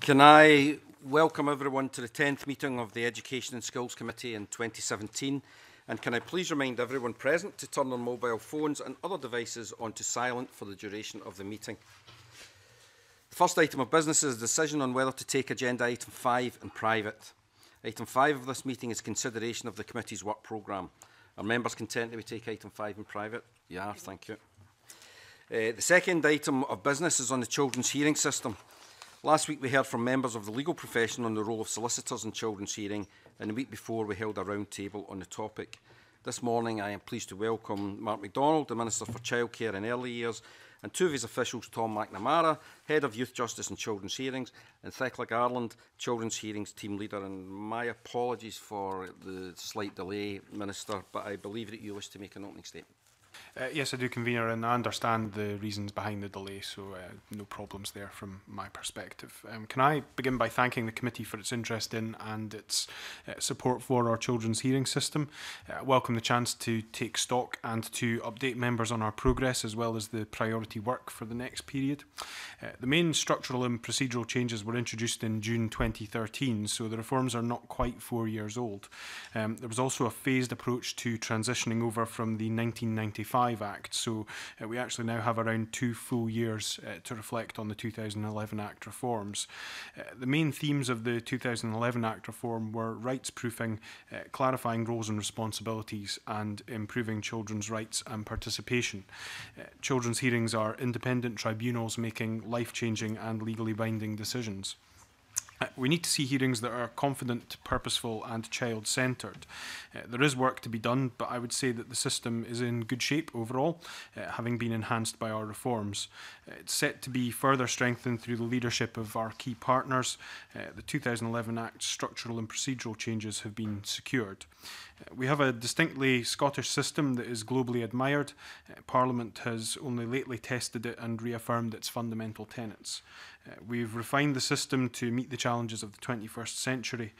Can I welcome everyone to the 10th meeting of the Education and Skills Committee in 2017? And can I please remind everyone present to turn their mobile phones and other devices onto silent for the duration of the meeting? The first item of business is a decision on whether to take agenda item 5 in private. Item 5 of this meeting is consideration of the committee's work programme. Are members content that we take item 5 in private? Yeah, thank you. Uh, the second item of business is on the children's hearing system. Last week we heard from members of the legal profession on the role of solicitors in children's hearing and the week before we held a round table on the topic. This morning I am pleased to welcome Mark MacDonald, the Minister for Childcare and Early Years, and two of his officials, Tom McNamara, Head of Youth Justice and Children's Hearings, and Thekla Garland, Children's Hearings Team Leader. And my apologies for the slight delay, Minister, but I believe that you wish to make an opening statement. Uh, yes, I do, convener, and I understand the reasons behind the delay, so uh, no problems there from my perspective. Um, can I begin by thanking the committee for its interest in and its uh, support for our children's hearing system? Uh, welcome the chance to take stock and to update members on our progress as well as the priority work for the next period. Uh, the main structural and procedural changes were introduced in June 2013, so the reforms are not quite four years old. Um, there was also a phased approach to transitioning over from the 1995 2005 Act. So uh, we actually now have around two full years uh, to reflect on the 2011 Act reforms. Uh, the main themes of the 2011 Act reform were rights proofing, uh, clarifying roles and responsibilities, and improving children's rights and participation. Uh, children's hearings are independent tribunals making life changing and legally binding decisions. Uh, we need to see hearings that are confident, purposeful, and child centred. Uh, there is work to be done, but I would say that the system is in good shape overall, uh, having been enhanced by our reforms. Uh, it's set to be further strengthened through the leadership of our key partners. Uh, the 2011 Act structural and procedural changes have been secured. We have a distinctly Scottish system that is globally admired. Uh, Parliament has only lately tested it and reaffirmed its fundamental tenets. Uh, we've refined the system to meet the challenges of the 21st century,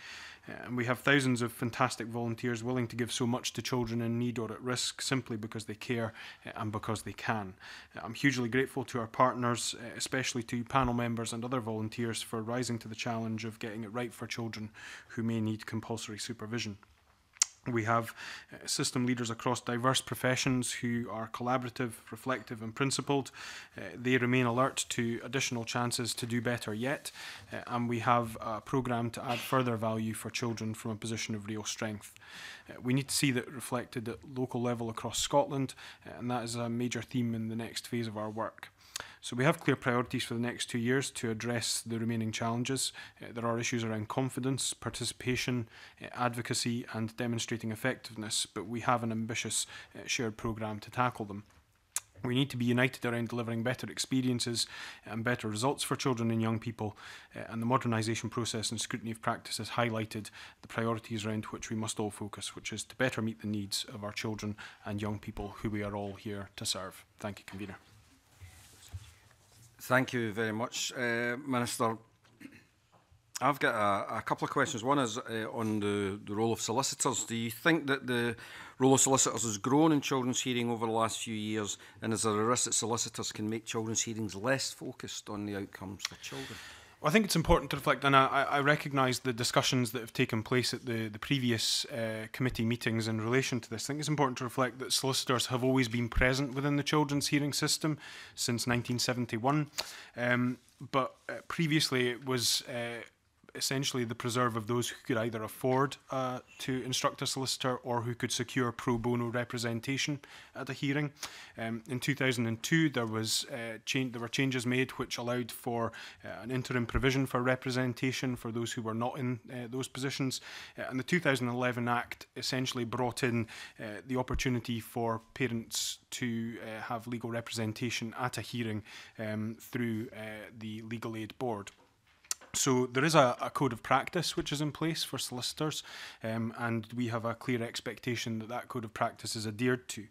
uh, and we have thousands of fantastic volunteers willing to give so much to children in need or at risk simply because they care and because they can. I'm hugely grateful to our partners, especially to panel members and other volunteers for rising to the challenge of getting it right for children who may need compulsory supervision. We have uh, system leaders across diverse professions who are collaborative, reflective, and principled. Uh, they remain alert to additional chances to do better yet, uh, and we have a programme to add further value for children from a position of real strength. Uh, we need to see that reflected at local level across Scotland, uh, and that is a major theme in the next phase of our work. So we have clear priorities for the next two years to address the remaining challenges. Uh, there are issues around confidence, participation, uh, advocacy, and demonstrating effectiveness, but we have an ambitious uh, shared programme to tackle them. We need to be united around delivering better experiences and better results for children and young people, uh, and the modernisation process and scrutiny of practice has highlighted the priorities around which we must all focus, which is to better meet the needs of our children and young people who we are all here to serve. Thank you, Convener. Thank you very much, uh, Minister. I've got a, a couple of questions. One is uh, on the, the role of solicitors. Do you think that the role of solicitors has grown in children's hearing over the last few years? And is there a risk that solicitors can make children's hearings less focused on the outcomes for children? Well, I think it's important to reflect, and uh, I, I recognise the discussions that have taken place at the, the previous uh, committee meetings in relation to this. I think it's important to reflect that solicitors have always been present within the children's hearing system since 1971, um, but uh, previously it was. Uh, essentially the preserve of those who could either afford uh, to instruct a solicitor or who could secure pro bono representation at a hearing. Um, in 2002, there was uh, there were changes made which allowed for uh, an interim provision for representation for those who were not in uh, those positions. Uh, and the 2011 Act essentially brought in the opportunity for parents to have legal representation at a hearing um, through the Legal Aid Board. So there is a, a, code of practice which is in place for solicitors, um, and we have a clear expectation that that code of practice is adhered to.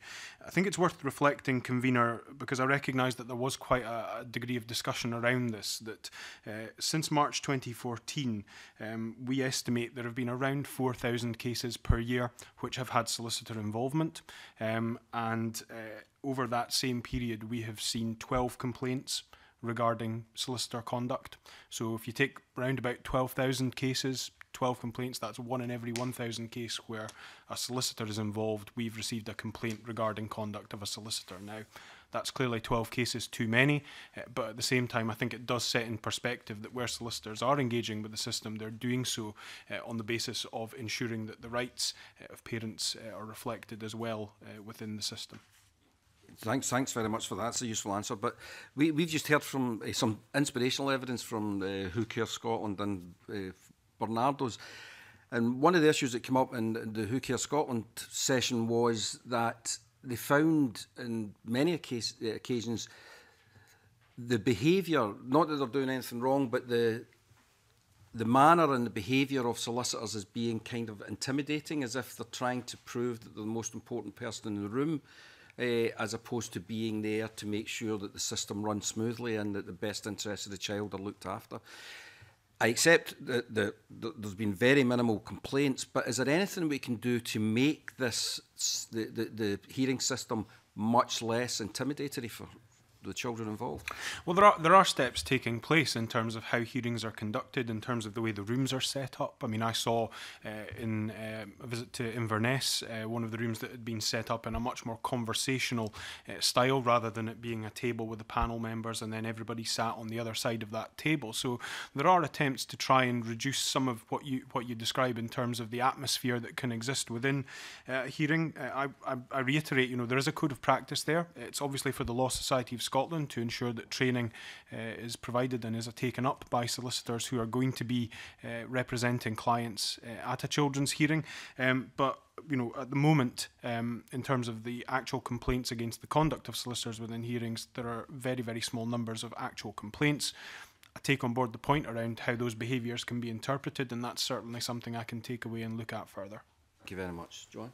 I think it's worth reflecting, convener, because I recognise that there was quite a, a, degree of discussion around this. That uh, since March 2014, um, we estimate there have been around 4,000 cases per year which have had solicitor involvement, um, and uh, over that same period, we have seen 12 complaints regarding solicitor conduct. So if you take around about 12,000 cases, 12 complaints, that's one in every 1,000 case where a solicitor is involved, we've received a complaint regarding conduct of a solicitor. Now, that's clearly 12 cases too many, eh, but at the same time, I think it does set in perspective that where solicitors are engaging with the system, they're doing so uh, on the basis of ensuring that the rights uh, of parents are reflected as well within the system thanks, thanks very much for that. It's a useful answer. But we, we've just heard from uh, some inspirational evidence from uh, Who Cares Scotland and uh, Bernardo's. And one of the issues that came up in the Who Cares Scotland session was that they found in many case, occasions the behaviour, not that they're doing anything wrong, but the the manner and the behaviour of solicitors as being kind of intimidating, as if they're trying to prove that they're the most important person in the room uh, as opposed to being there to make sure that the system runs smoothly and that the best interests of the child are looked after. I accept that, that, that there's been very minimal complaints, but is there anything we can do to make this the, the, the hearing system much less intimidatory for the children involved. Well, there are there are steps taking place in terms of how hearings are conducted, in terms of the way the rooms are set up. I mean, I saw uh, in um, a visit to Inverness uh, one of the rooms that had been set up in a much more conversational uh, style, rather than it being a table with the panel members and then everybody sat on the other side of that table. So there are attempts to try and reduce some of what you what you describe in terms of the atmosphere that can exist within a uh, hearing. Uh, I, I, I reiterate, you know, there is a code of practice there. It's obviously for the Law Society of Scotland to ensure that training uh, is provided and is taken up by solicitors who are going to be uh, representing clients uh, at a children's hearing. Um, but you know, at the moment, um, in terms of the actual complaints against the conduct of solicitors within hearings, there are very, very small numbers of actual complaints. I take on board the point around how those behaviours can be interpreted, and that's certainly something I can take away and look at further. Thank you very much, John.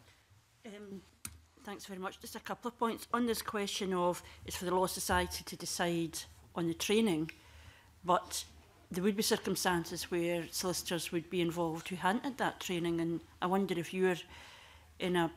Um, Thanks very much. Just a couple of points on this question of it's for the Law Society to decide on the training, but there would be circumstances where solicitors would be involved who hadn't had that training, and I wonder if you're in a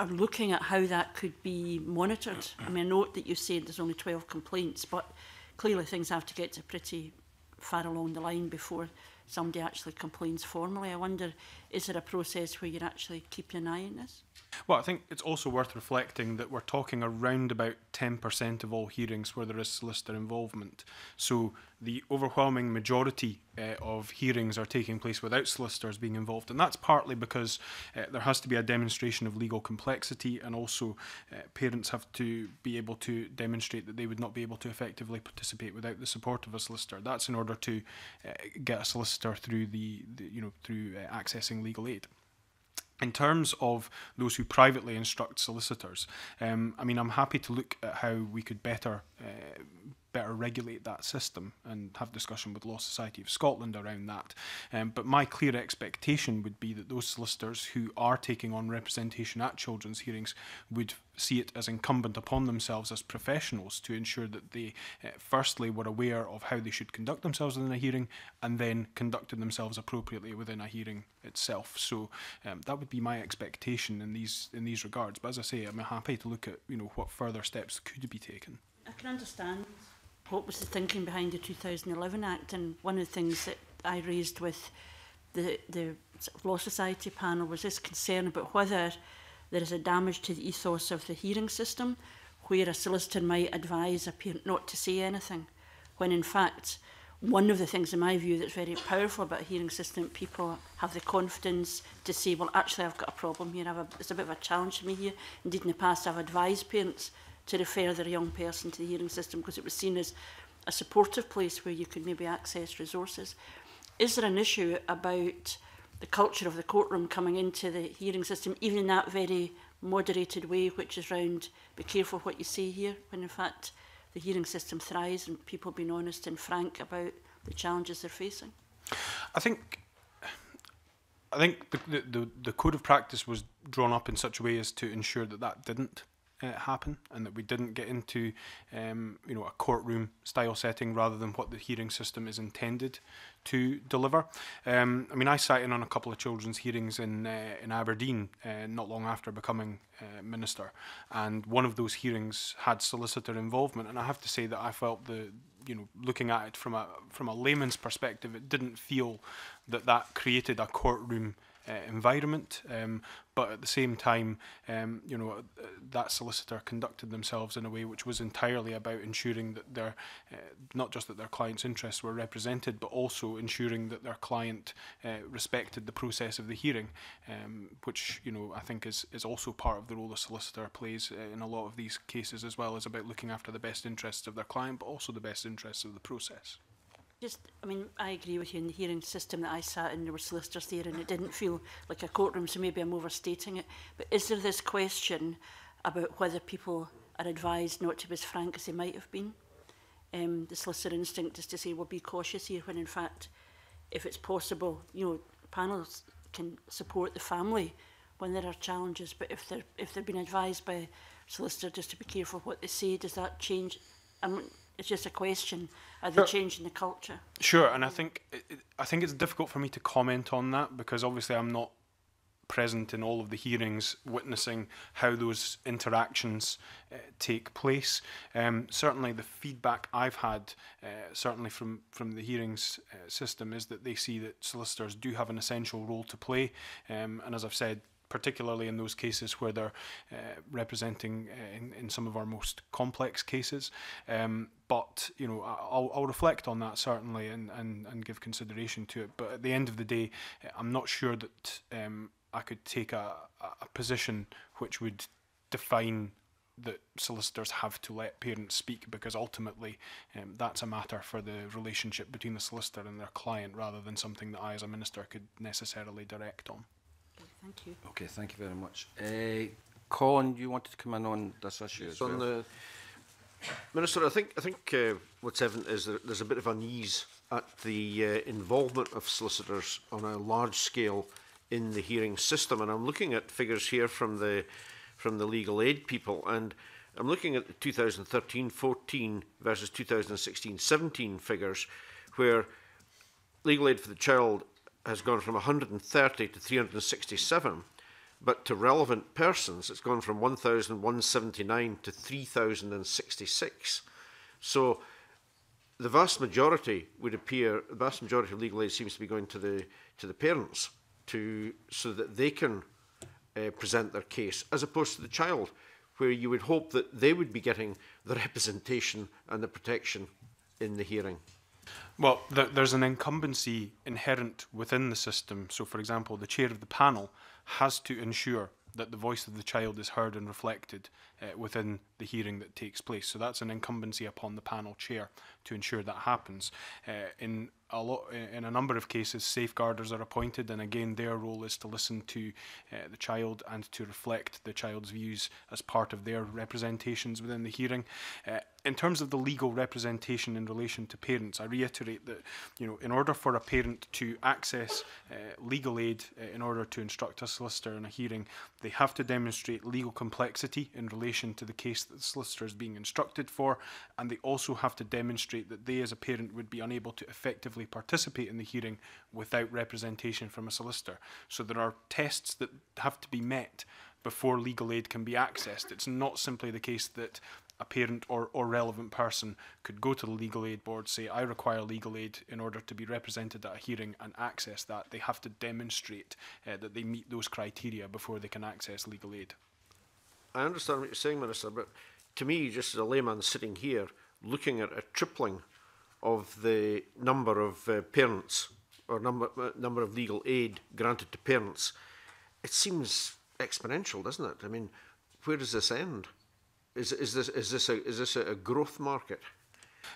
are looking at how that could be monitored. I mean, I note that you said there's only 12 complaints, but clearly things have to get to pretty far along the line before somebody actually complains formally. I wonder is there a process where you're actually keeping an eye on this? Well, I think it's also worth reflecting that we're talking around about 10% of all hearings where there is solicitor involvement. So the overwhelming majority uh, of hearings are taking place without solicitors being involved. And that's partly because uh, there has to be a demonstration of legal complexity, and also uh, parents have to be able to demonstrate that they would not be able to effectively participate without the support of a solicitor. That's in order to get a solicitor through the, the you know, through accessing legal aid. In terms of those who privately instruct solicitors, um, I mean, I'm happy to look at how we could better uh, better regulate that system and have discussion with Law Society of Scotland around that. Um, but my clear expectation would be that those solicitors who are taking on representation at children's hearings would see it as incumbent upon themselves as professionals to ensure that they uh, firstly were aware of how they should conduct themselves within a hearing and then conducted themselves appropriately within a hearing itself. So um, that would be my expectation in these in these regards. But as I say, I'm happy to look at you know what further steps could be taken. I can understand what was the thinking behind the 2011 Act? And one of the things that I raised with the, the Law Society panel was this concern about whether there is a damage to the ethos of the hearing system, where a solicitor might advise a parent not to say anything, when in fact, one of the things in my view that's very powerful about a hearing system, people have the confidence to say, well, actually, I've got a problem here. I've a, it's a bit of a challenge for me here. Indeed, in the past, I've advised parents to refer their young person to the hearing system because it was seen as a supportive place where you could maybe access resources. Is there an issue about the culture of the courtroom coming into the hearing system, even in that very moderated way, which is round be careful what you say here, when in fact the hearing system thrives and people being honest and frank about the challenges they're facing? I think I think the, the, the, code of practice was drawn up in such a way as to ensure that that didn't uh, happen, and that we didn't get into um, you know a courtroom style setting rather than what the hearing system is intended to deliver. Um, I mean, I sat in on a couple of children's hearings in uh, in Aberdeen uh, not long after becoming uh, minister, and one of those hearings had solicitor involvement, and I have to say that I felt the you know looking at it from a from a layman's perspective, it didn't feel that that created a courtroom uh, environment. Um, but at the same time, um, you know, that solicitor conducted themselves in a way which was entirely about ensuring that their, uh, not just that their client's interests were represented, but also ensuring that their client uh, respected the process of the hearing, um, which, you know, I think is, is also part of the role a solicitor plays uh, in a lot of these cases as well as about looking after the best interests of their client, but also the best interests of the process. Just, I mean, I agree with you in the hearing system that I sat in, there were solicitors there and it didn't feel like a courtroom, so maybe I'm overstating it. But is there this question about whether people are advised not to be as frank as they might have been? Um, the solicitor instinct is to say, well, be cautious here, when in fact, if it's possible, you know, panels can support the family when there are challenges, but if they're, if they've been advised by solicitor just to be careful what they say, does that change? I'm, It's just a question: of the sure. in the culture? Sure, and I think I think it's difficult for me to comment on that because obviously I'm not present in all of the hearings, witnessing how those interactions uh, take place. Um, certainly, the feedback I've had, uh, certainly from from the hearings uh, system, is that they see that solicitors do have an essential role to play, um, and as I've said, particularly in those cases where they're uh, representing uh, in, in some of our most complex cases. Um, but you know, I'll, I'll reflect on that certainly and, and, and give consideration to it. But at the end of the day, uh, I'm not sure that um, I could take a, a position which would define that solicitors have to let parents speak because ultimately um, that's a matter for the relationship between the solicitor and their client rather than something that I as a minister could necessarily direct on. Thank you. Okay, thank you very much. Uh, Colin, you wanted to come in on this issue as on well. The Minister, I think I think uh, what's evident is that there's a bit of unease at the uh, involvement of solicitors on a large scale in the hearing system, and I'm looking at figures here from the from the legal aid people, and I'm looking at the 2013-14 versus 2016-17 figures, where legal aid for the child has gone from 130 to 367, but to relevant persons, it's gone from 1,179 to 3,066. So the vast majority would appear, the vast majority of legal aid seems to be going to the, to the parents to, so that they can uh, present their case, as opposed to the child, where you would hope that they would be getting the representation and the protection in the hearing. Well, th there's an incumbency inherent within the system. So, for example, the chair of the panel has to ensure that the voice of the child is heard and reflected uh, within the hearing that takes place. So that's an incumbency upon the panel chair to ensure that happens. Uh, in a lot, in a number of cases, safeguarders are appointed, and again, their role is to listen to uh, the child and to reflect the child's views as part of their representations within the hearing. Uh, in terms of the legal representation in relation to parents, I reiterate that you know, in order for a parent to access uh, legal aid uh, in order to instruct a solicitor in a hearing, they have to demonstrate legal complexity in relation to the case that the solicitor is being instructed for, and they also have to demonstrate that they, as a parent, would be unable to effectively participate in the hearing without representation from a solicitor. So there are tests that have to be met before legal aid can be accessed. It's not simply the case that a parent or, or relevant person could go to the legal aid board, say, I require legal aid in order to be represented at a hearing and access that. They have to demonstrate uh, that they meet those criteria before they can access legal aid. I understand what you're saying, Minister, but to me, just as a layman sitting here, looking at a tripling of the number of uh, parents or number, uh, number of legal aid granted to parents, it seems exponential, doesn't it? I mean, where does this end? Is, is this, is this, a, is this a, a growth market?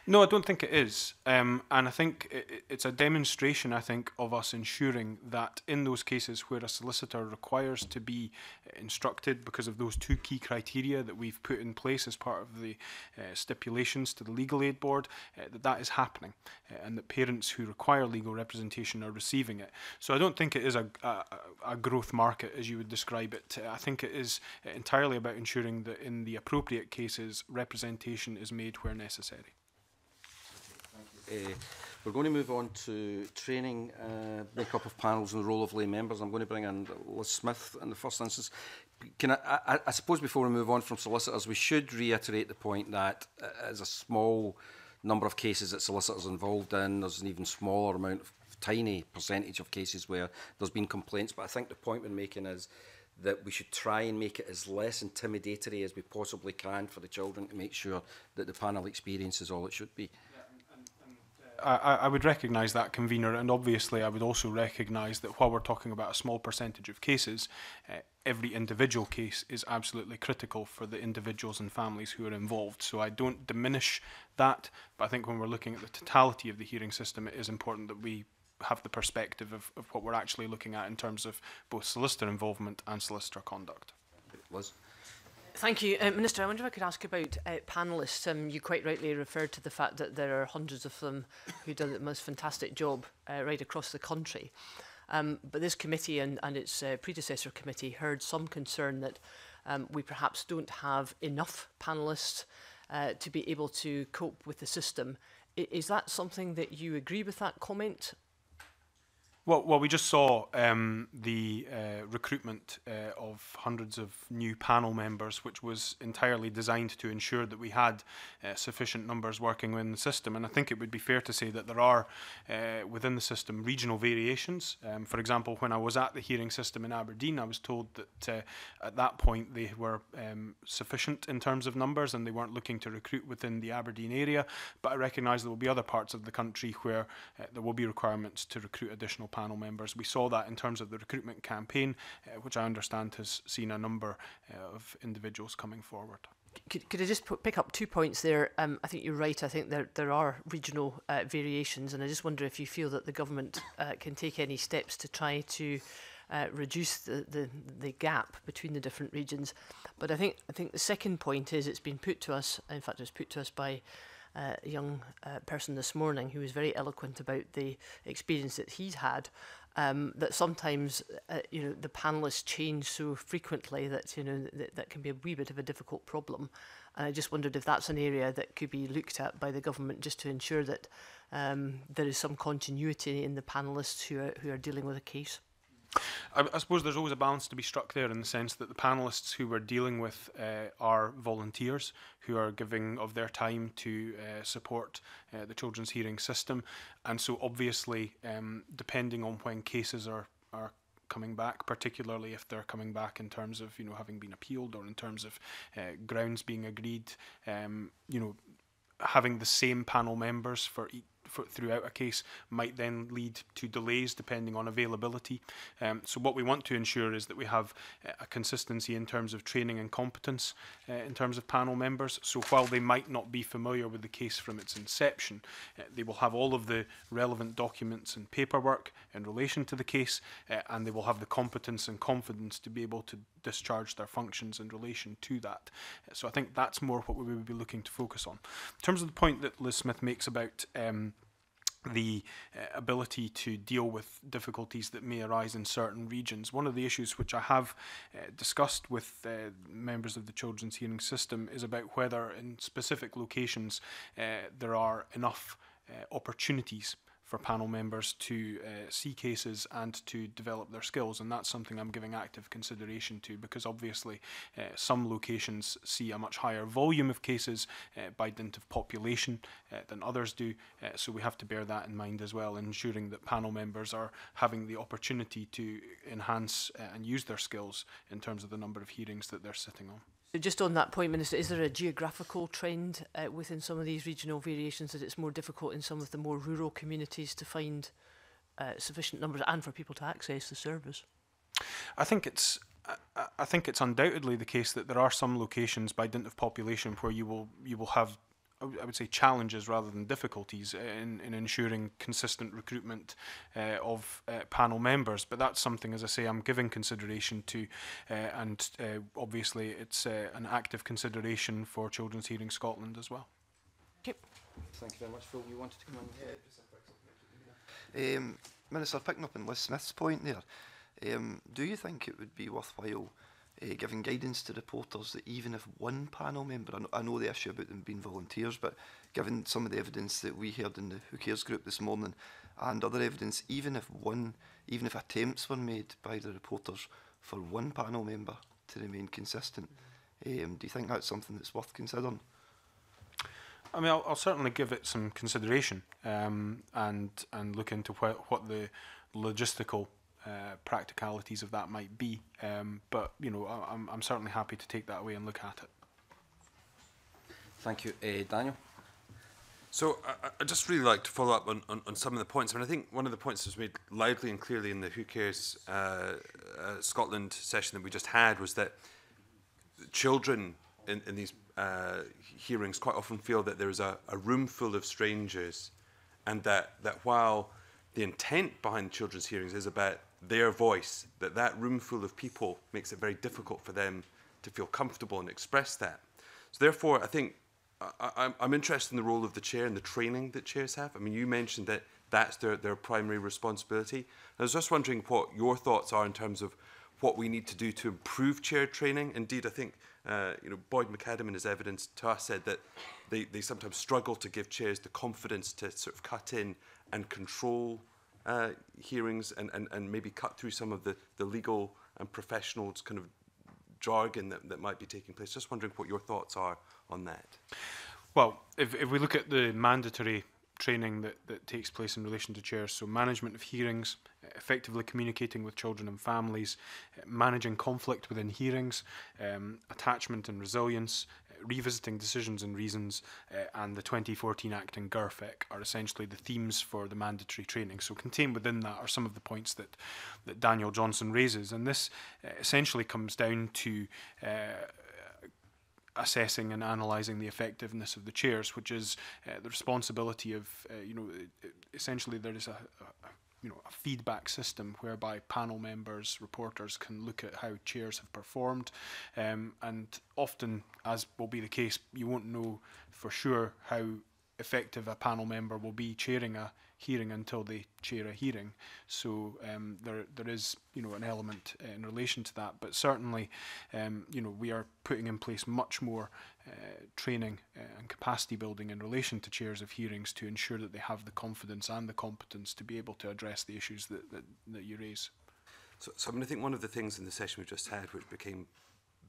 No, I don't think it is. Um, and I think it, it's a demonstration, I think, of us ensuring that in those cases where a solicitor requires to be instructed because of those two key criteria that we've put in place as part of the uh, stipulations to the Legal Aid Board, uh, that that is happening uh, and that parents who require legal representation are receiving it. So I don't think it is a, a, a growth market as you would describe it. I think it is entirely about ensuring that in the appropriate cases, representation is made where necessary. Uh, we're going to move on to training, uh, makeup of panels and the role of lay members. I'm going to bring in Liz Smith in the first instance. Can I, I, I suppose before we move on from solicitors, we should reiterate the point that uh, as a small number of cases that solicitors are involved in, there's an even smaller amount of tiny percentage of cases where there's been complaints. But I think the point we're making is that we should try and make it as less intimidatory as we possibly can for the children to make sure that the panel experience is all it should be. I, I would recognise that convener, and obviously I would also recognise that while we're talking about a small percentage of cases, uh, every individual case is absolutely critical for the individuals and families who are involved. So I don't diminish that, but I think when we're looking at the totality of the hearing system, it is important that we have the perspective of, of what we're actually looking at in terms of both solicitor involvement and solicitor conduct. Liz? Thank you. Uh, Minister, I wonder if I could ask about uh, panellists. Um, you quite rightly referred to the fact that there are hundreds of them who do the most fantastic job uh, right across the country. Um, but this committee and, and its uh, predecessor committee heard some concern that um, we perhaps don't have enough panellists uh, to be able to cope with the system. I is that something that you agree with that comment Well, well, we just saw um, the uh, recruitment uh, of hundreds of new panel members, which was entirely designed to ensure that we had uh, sufficient numbers working within the system. And I think it would be fair to say that there are uh, within the system regional variations. Um, for example, when I was at the hearing system in Aberdeen, I was told that uh, at that point they were um, sufficient in terms of numbers and they weren't looking to recruit within the Aberdeen area. But I recognise there will be other parts of the country where uh, there will be requirements to recruit additional panel members. We saw that in terms of the recruitment campaign, uh, which I understand has seen a number uh, of individuals coming forward. Could, could I just pick up two points there? Um, I think you're right. I think there there are regional uh, variations, and I just wonder if you feel that the government uh, can take any steps to try to uh, reduce the, the, the gap between the different regions. But I think I think the second point is it's been put to us. In fact, it was put to us by uh, young uh, person this morning who was very eloquent about the experience that he's had. Um, that sometimes uh, you know the panelists change so frequently that you know th that can be a wee bit of a difficult problem, and I just wondered if that's an area that could be looked at by the government just to ensure that um, there is some continuity in the panelists who are, who are dealing with a case. I, I, suppose there's always a balance to be struck there in the sense that the panelists who we're dealing with uh, are volunteers who are giving of their time to uh, support uh, the children's hearing system. And so, obviously, um, depending on when cases are, are coming back, particularly if they're coming back in terms of you know having been appealed or in terms of uh, grounds being agreed. Um, you know, having the same panel members for each for, throughout a case might then lead to delays depending on availability. Um, so what we want to ensure is that we have uh, a consistency in terms of training and competence uh, in terms of panel members. So while they might not be familiar with the case from its inception, uh, they will have all of the relevant documents and paperwork in relation to the case uh, and they will have the competence and confidence to be able to discharge their functions in relation to that. Uh, so I think that's more what we would be looking to focus on. In terms of the point that Liz Smith makes about um, the uh, ability to deal with difficulties that may arise in certain regions. One of the issues which I have uh, discussed with uh, members of the children's hearing system is about whether in specific locations uh, there are enough uh, opportunities for panel members to uh, see cases and to develop their skills. And that's something I'm giving active consideration to because obviously uh, some locations see a much higher volume of cases uh, by dint of population uh, than others do. Uh, so we have to bear that in mind as well, ensuring that panel members are having the opportunity to enhance uh, and use their skills in terms of the number of hearings that they're sitting on. So just on that point, Minister, is there a geographical trend uh, within some of these regional variations that it's more difficult in some of the more rural communities to find uh, sufficient numbers and for people to access the service? I think it's I, I think it's undoubtedly the case that there are some locations by dint of population where you will you will have I would say challenges rather than difficulties uh, in, in ensuring consistent recruitment uh, of uh, panel members. But that's something, as I say, I'm giving consideration to, uh, and uh, obviously it's uh, an active consideration for Children's Hearing Scotland as well. Okay. Thank you very much, Phil. You wanted to come in? Um, Minister, picking up on Liz Smith's point there, um, do you think it would be worthwhile? uh, giving guidance to reporters that even if one panel member, I know, I know the issue about them being volunteers, but given some of the evidence that we heard in the Who Cares group this morning and other evidence, even if one, even if attempts were made by the reporters for one panel member to remain consistent, um, do you think that's something that's worth considering? I mean, I'll, I'll certainly give it some consideration um, and and look into wh- what the logistical uh, practicalities of that might be. Um, but you know, I, I'm, I'm certainly happy to take that away and look at it. Thank you, uh, Daniel. So I, I just really like to follow up on, on, on some of the points. I mean, I think one of the points that was made loudly and clearly in the Who Cares uh, uh, Scotland session that we just had was that children in, in these uh, hearings quite often feel that there is a, a room full of strangers and that, that while the intent behind children's hearings is about their voice, that that room full of people makes it very difficult for them to feel comfortable and express that. So therefore, I think I, I'm interested in the role of the chair and the training that chairs have. I mean, you mentioned that that's their, their primary responsibility. I was just wondering what your thoughts are in terms of what we need to do to improve chair training. Indeed, I think uh, you know Boyd McAdam in his evidence to us said that they, they sometimes struggle to give chairs the confidence to sort of cut in and control uh, hearings and, and, and maybe cut through some of the, the legal and professional kind of jargon that, that might be taking place. Just wondering what your thoughts are on that. Well, if, if we look at the mandatory training that, that takes place in relation to chairs, so management of hearings, effectively communicating with children and families, managing conflict within hearings, um, attachment and resilience, revisiting decisions and reasons uh, and the 2014 Act and GERFIC are essentially the themes for the mandatory training. So contained within that are some of the points that, that Daniel Johnson raises. And this uh, essentially comes down to uh, assessing and analyzing the effectiveness of the chairs, which is uh, the responsibility of, uh, you know, e-, e-, essentially there is a, a you know, a feedback system whereby panel members, reporters can look at how chairs have performed. Um, and often, as will be the case, you won't know for sure how effective a panel member will be chairing a hearing until they chair a hearing. So um, there, there is, you know, an element uh, in relation to that. But certainly, um, you know, we are putting in place much more uh, training uh, and capacity building in relation to chairs of hearings to ensure that they have the confidence and the competence to be able to address the issues that, that, that you raise. So, so I mean, I think one of the things in the session we just had, which became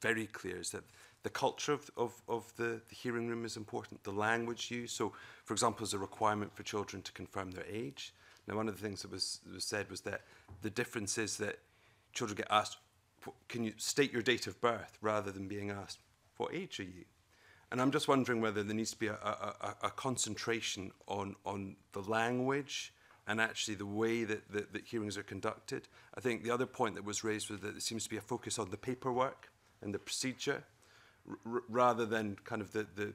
very clear, is that the culture of, of, of the, the hearing room is important, the language used. So, for example, there's a requirement for children to confirm their age. Now, one of the things that was, was said was that the difference is that children get asked, can you state your date of birth rather than being asked, what age are you? And I'm just wondering whether there needs to be a, a, a, a concentration on, on the language and actually the way that, that, that hearings are conducted. I think the other point that was raised was that there seems to be a focus on the paperwork and the procedure rather than kind of the, the,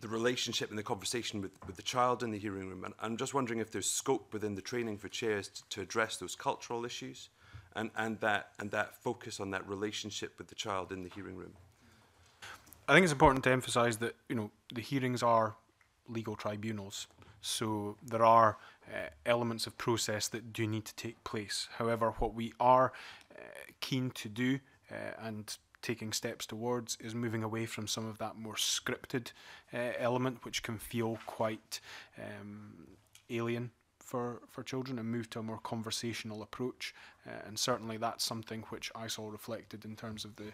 the relationship and the conversation with, with the child in the hearing room. And I'm just wondering if there's scope within the training for chairs to, to address those cultural issues and, and, that, and that focus on that relationship with the child in the hearing room. I think it's important to emphasize that you know the hearings are legal tribunals, so there are uh, elements of process that do need to take place. However, what we are uh, keen to do uh, and taking steps towards is moving away from some of that more scripted uh, element, which can feel quite um, alien for, for children and move to a more conversational approach. Uh, and certainly that's something which I saw reflected in terms of the,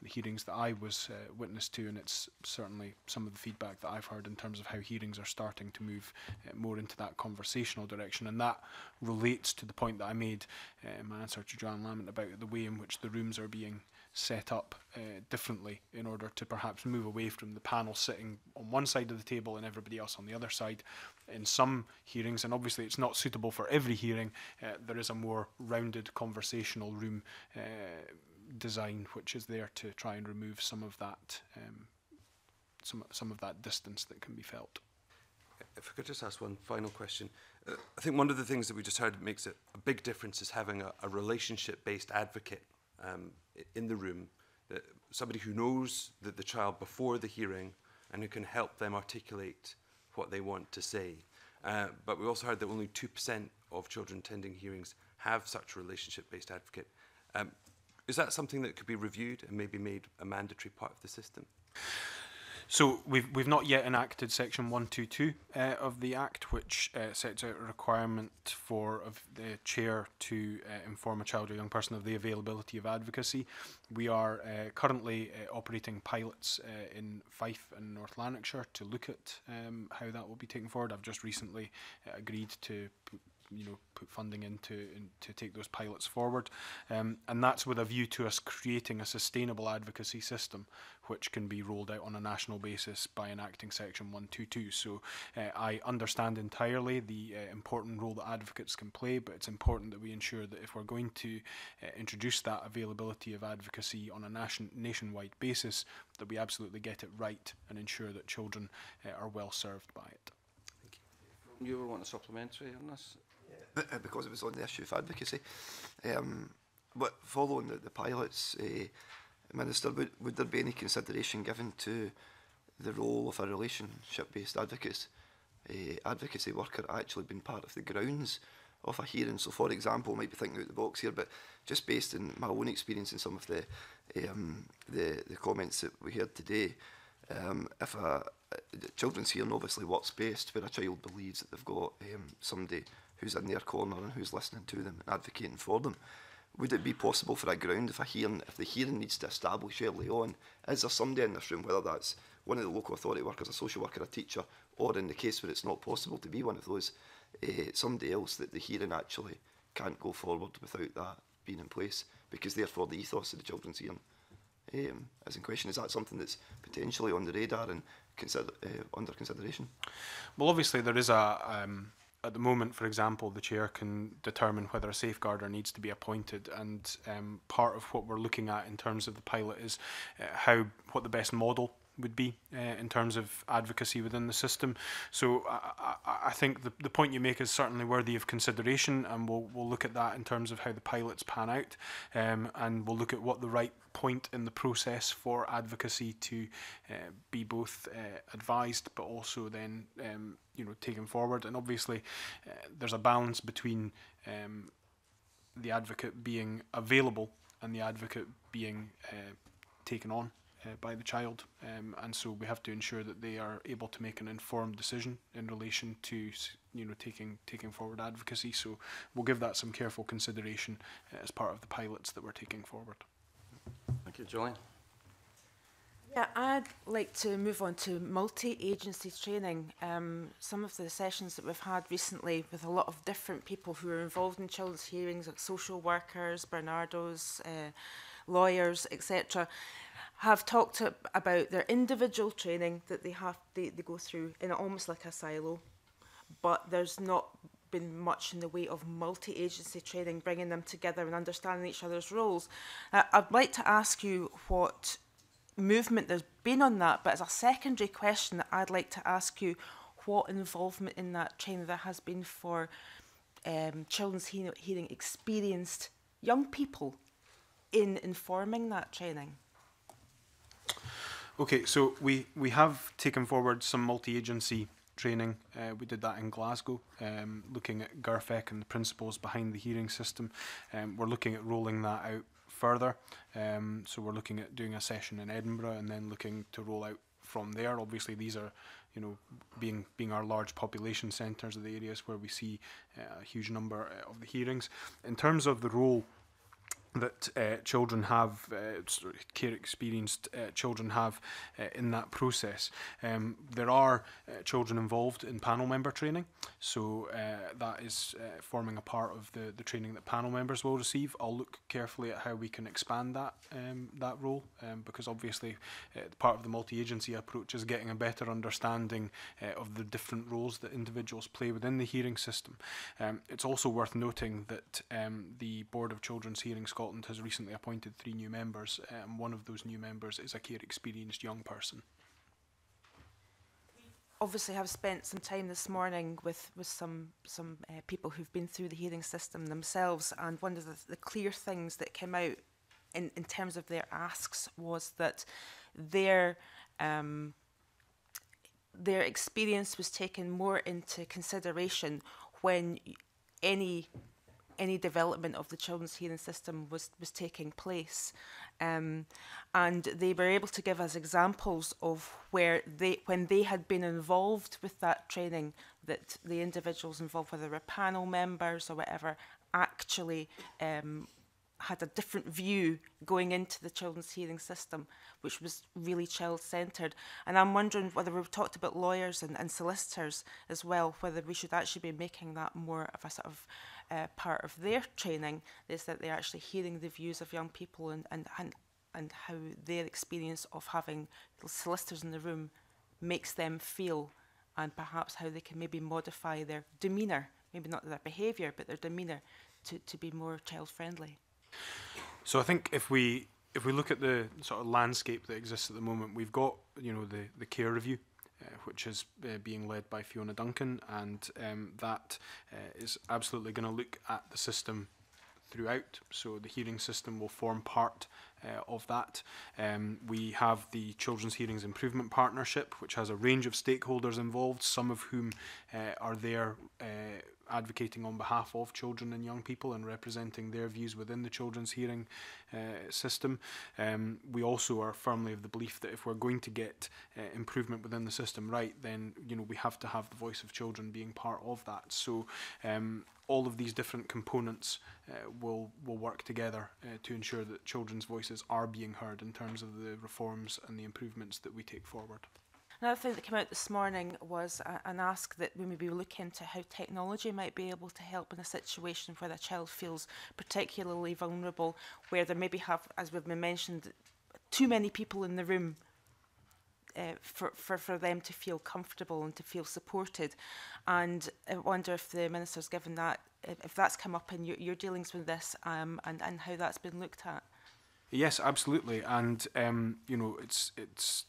the hearings that I was uh, witness to. And it's certainly some of the feedback that I've heard in terms of how hearings are starting to move uh, more into that conversational direction. And that relates to the point that I made uh, in my answer to John Lamont about the way in which the rooms are being set up uh, differently in order to perhaps move away from the panel sitting on one side of the table and everybody else on the other side in some hearings. And obviously, it's not suitable for every hearing. Uh, there is a more rounded conversational room uh, design which is there to try and remove some of that. Um, some, some of that distance that can be felt. If I could just ask one final question. Uh, I think one of the things that we just heard makes it a big difference is having a, a relationship-based advocate um, in the room, that somebody who knows the, the child before the hearing and who can help them articulate what they want to say. Uh, but we also heard that only 2% of children attending hearings have such a relationship-based advocate. Um, is that something that could be reviewed and maybe made a mandatory part of the system? So we've we've not yet enacted Section 122 uh, of the Act, which uh, sets out a requirement for of the chair to uh, inform a child or young person of the availability of advocacy. We are uh, currently uh, operating pilots uh, in Fife and North Lanarkshire to look at um, how that will be taken forward. I've just recently agreed to you know put funding into in, to take those pilots forward, um, and that's with a view to us creating a sustainable advocacy system which can be rolled out on a national basis by enacting Section 122. So uh, I understand entirely the uh, important role that advocates can play, but it's important that we ensure that if we're going to uh, introduce that availability of advocacy on a nation nationwide basis, that we absolutely get it right and ensure that children uh, are well served by it. Thank you. You were wanting a supplementary on this? yeah. Uh, because it was on the issue of advocacy. Um, but following the, the pilot's uh, minister, would, would there be any consideration given to the role of a relationship-based advocate, uh, advocacy worker actually being part of the grounds of a hearing? So, for example, I might be thinking out the box here, but just based on my own experience and some of the um, the, the comments that we heard today, um, if a, a uh, children's hearing obviously works best where a child believes that they've got um, somebody who's in their corner and who's listening to them and advocating for them. Would it be possible for a ground if a hearing, if the hearing needs to establish early on, is there somebody in this room, whether that's one of the local authority workers, a social worker, a teacher, or in the case where it's not possible to be one of those, eh, somebody else that the hearing actually can't go forward without that being in place, because therefore the ethos of the children's hearing um, is in question. Is that something that's potentially on the radar and consider, uh, under consideration? Well, obviously there is a um, at the moment, for example, the chair can determine whether a safeguarder needs to be appointed, and um, part of what we're looking at in terms of the pilot is uh, how what the best model would be uh, in terms of advocacy within the system. So I, I, I think the, the point you make is certainly worthy of consideration, and we'll, we'll look at that in terms of how the pilots pan out, um, and we'll look at what the right point in the process for advocacy to uh, be both uh, advised but also then um, you know taken forward. And obviously, there's a balance between um, the advocate being available and the advocate being taken on uh, by the child, um, and so we have to ensure that they are able to make an informed decision in relation to you know taking taking forward advocacy. So we'll give that some careful consideration uh, as part of the pilots that we're taking forward. Thank you, Julian. Yeah, I'd like to move on to multi-agency training. Um, some of the sessions that we've had recently with a lot of different people who are involved in children's hearings, like social workers, Bernardos, uh, lawyers, etc., have talked to, about their individual training that they have they, they go through in almost like a silo, but there's not been much in the way of multi-agency training, bringing them together and understanding each other's roles. Uh, I'd like to ask you what movement there's been on that, but as a secondary question, I'd like to ask you what involvement in that training there has been for um, children's hearing experienced young people in informing that training. Okay, so we, we have taken forward some multi-agency training. Uh, we did that in Glasgow, um, looking at GARFEC and the principles behind the hearing system. Um, we're looking at rolling that out further. Um, so we're looking at doing a session in Edinburgh and then looking to roll out from there. Obviously, these are, you know, being being our large population centres are the areas where we see uh, a huge number uh, of the hearings. In terms of the role that uh, children have, uh, care experienced uh, children have uh, in that process. Um, there are uh, children involved in panel member training, so uh, that is forming a part of the, the training that panel members will receive. I'll look carefully at how we can expand that um, that role um, because obviously part of the multi-agency approach is getting a better understanding of the different roles that individuals play within the hearing system. Um, it's also worth noting that um, the Board of Children's Hearing Scotland Scotland has recently appointed three new members, and um, one of those new members is a care experienced young person. Obviously, i have spent some time this morning with, with some some uh, people who've been through the hearing system themselves, and one of the, the clear things that came out in, in terms of their asks was that their um, their experience was taken more into consideration when any any development of the children's hearing system was, was taking place. Um, and they were able to give us examples of where they, when they had been involved with that training, that the individuals involved, whether were panel members or whatever, actually um, had a different view going into the children's hearing system, which was really child-centred. And I'm wondering whether we've talked about lawyers and, and solicitors as well, whether we should actually be making that more of a sort of uh, part of their training, is that they're actually hearing the views of young people and, and, and, and how their experience of having solicitors in the room makes them feel and perhaps how they can maybe modify their demeanour, maybe not their behaviour, but their demeanour to, to be more child friendly. So I think if we if we look at the sort of landscape that exists at the moment, we've got you know the the care review. Uh, which is uh, being led by Fiona Duncan, and um, that uh, is absolutely going to look at the system throughout. So the hearing system will form part uh, of that. Um, we have the Children's Hearings Improvement Partnership, which has a range of stakeholders involved, some of whom uh, are there. Uh, advocating on behalf of children and young people and representing their views within the children's hearing uh, system. Um, we also are firmly of the belief that if we're going to get uh, improvement within the system right, then you know we have to have the voice of children being part of that. So um, all of these different components uh, will will work together uh, to ensure that children's voices are being heard in terms of the reforms and the improvements that we take forward. Another thing that came out this morning was a, an ask that we maybe look into how technology might be able to help in a situation where the child feels particularly vulnerable, where there maybe have, as we've mentioned, too many people in the room uh, for, for, for them to feel comfortable and to feel supported. And I wonder if the Minister's given that, if that's come up in your, your dealings with this um, and, and how that's been looked at. Yes, absolutely. And, um, you know, it's, it's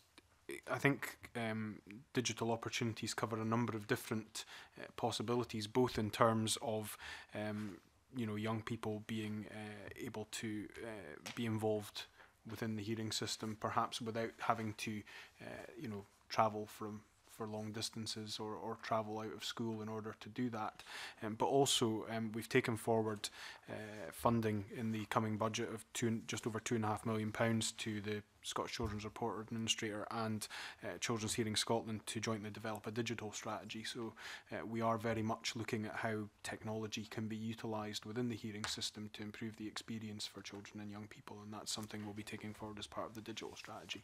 I think um, digital opportunities cover a number of different uh, possibilities, both in terms of um, you know young people being uh, able to uh, be involved within the hearing system, perhaps without having to uh, you know travel from for long distances or, or travel out of school in order to do that. Um, but also, um, we've taken forward uh, funding in the coming budget of two, just over £2.5 million pounds to the Scottish Children's Reporter Administrator and uh, Children's Hearing Scotland to jointly develop a digital strategy. So uh, we are very much looking at how technology can be utilised within the hearing system to improve the experience for children and young people, and that's something we'll be taking forward as part of the digital strategy.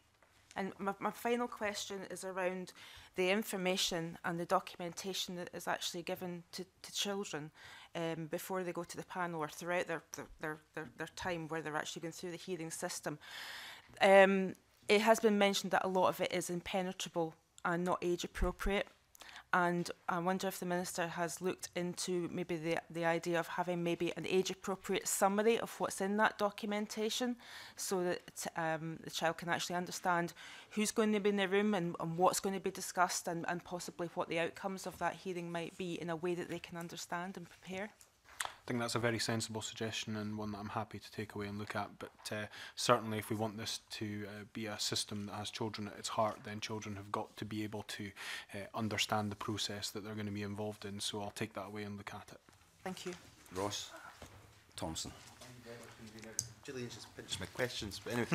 And my, my final question is around the information and the documentation that is actually given to, to children um, before they go to the panel or throughout their, their, their, their time where they're actually going through the healing system. Um, it has been mentioned that a lot of it is impenetrable and not age appropriate. And I wonder if the Minister has looked into maybe the, the idea of having maybe an age appropriate summary of what's in that documentation so that um, the child can actually understand who's going to be in the room and, and what's going to be discussed and, and possibly what the outcomes of that hearing might be in a way that they can understand and prepare think that's a very sensible suggestion and one that I'm happy to take away and look at. But uh, certainly, if we want this to uh, be a system that has children at its heart, then children have got to be able to uh, understand the process that they're going to be involved in. So I'll take that away and look at it. Thank you. Ross Thompson. Julian's just pinched my questions, but anyway.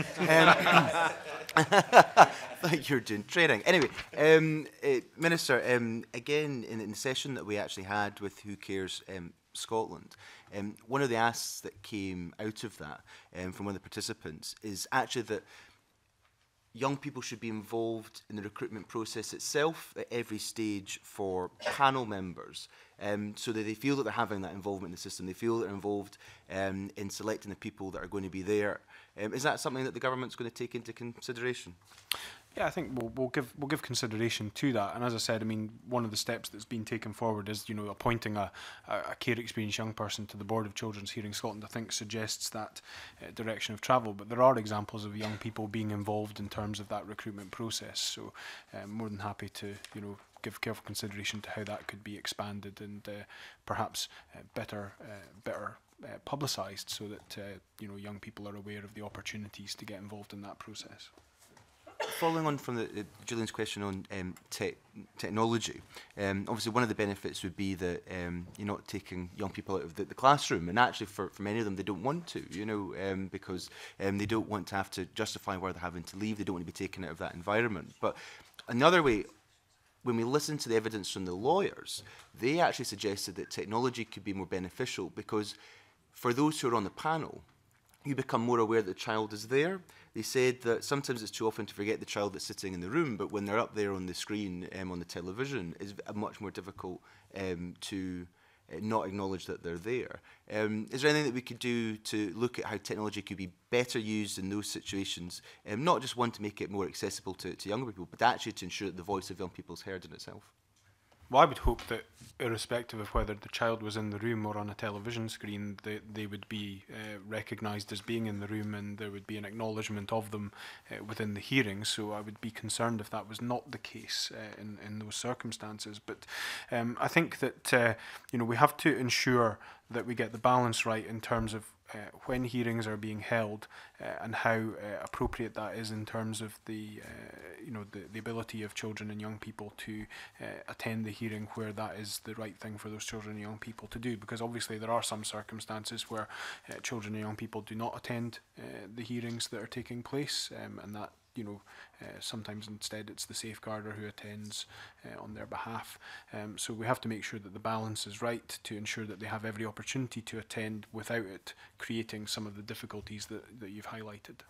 um, thank you, June. Training. Anyway, um, uh, Minister, um, again, in, in the session that we actually had with Who Cares um, Scotland. Um, one of the asks that came out of that um, from one of the participants is actually that young people should be involved in the recruitment process itself at every stage for panel members um, so that they feel that they're having that involvement in the system, they feel that they're involved um, in selecting the people that are going to be there. Um, is that something that the government's going to take into consideration? Yeah, I think we'll, we'll give we'll give consideration to that. And as I said, I mean, one of the steps that's been taken forward is you know appointing a, a care experienced young person to the board of Children's Hearing Scotland. I think suggests that uh, direction of travel. But there are examples of young people being involved in terms of that recruitment process. So uh, more than happy to you know give careful consideration to how that could be expanded and uh, perhaps uh, better uh, better uh, publicised so that uh, you know young people are aware of the opportunities to get involved in that process. following on from the, uh, Julian's question on um, te- technology, um, obviously one of the benefits would be that um, you're not taking young people out of the, the, classroom, and actually for, for many of them they don't want to, you know, um, because um, they don't want to have to justify why they're having to leave. They don't want to be taken out of that environment. But another way when we listened to the evidence from the lawyers, they actually suggested that technology could be more beneficial because for those who are on the panel, you become more aware that the child is there. they said that sometimes it's too often to forget the child that's sitting in the room, but when they're up there on the screen um, on the television, it's much more difficult um, to uh, not acknowledge that they're there. Um, is there anything that we could do to look at how technology could be better used in those situations? Um, not just one to make it more accessible to, to younger people, but actually to ensure that the voice of young people is heard in itself well, I would hope that irrespective of whether the child was in the room or on a television screen, they, they would be uh, recognised as being in the room and there would be an acknowledgement of them uh, within the hearing. So I would be concerned if that was not the case uh, in, in those circumstances. But um, I think that, uh, you know, we have to ensure that we get the balance right in terms of Uh, when hearings are being held uh, and how uh, appropriate that is in terms of the you know the, the ability of children and young people to attend the hearing where that is the right thing for those children and young people to do because obviously there are some circumstances where children and young people do not attend the hearings that are taking place um, and that you know, uh, sometimes instead it's the safeguarder who attends uh, on their behalf. Um, so we have to make sure that the balance is right to ensure that they have every opportunity to attend without it creating some of the difficulties that, that you've highlighted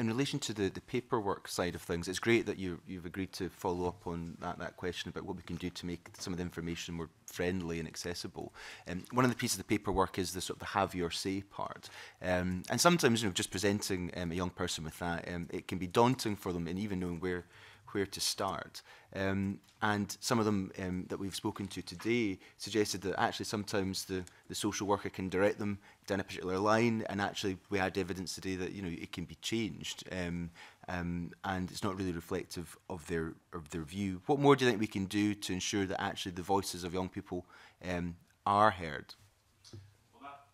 in relation to the, the paperwork side of things, it's great that you, you've agreed to follow up on that, that question about what we can do to make some of the information more friendly and accessible. Um, one of the pieces of the paperwork is the sort of the have your say part. Um, and sometimes, you know, just presenting um, a young person with that, um, it can be daunting for them and even knowing where where to start. Um, and some of them um, that we've spoken to today suggested that actually sometimes the, the social worker can direct them down a particular line, and actually we had evidence today that you know it can be changed, um, um, and it's not really reflective of their of their view. What more do you think we can do to ensure that actually the voices of young people um, are heard?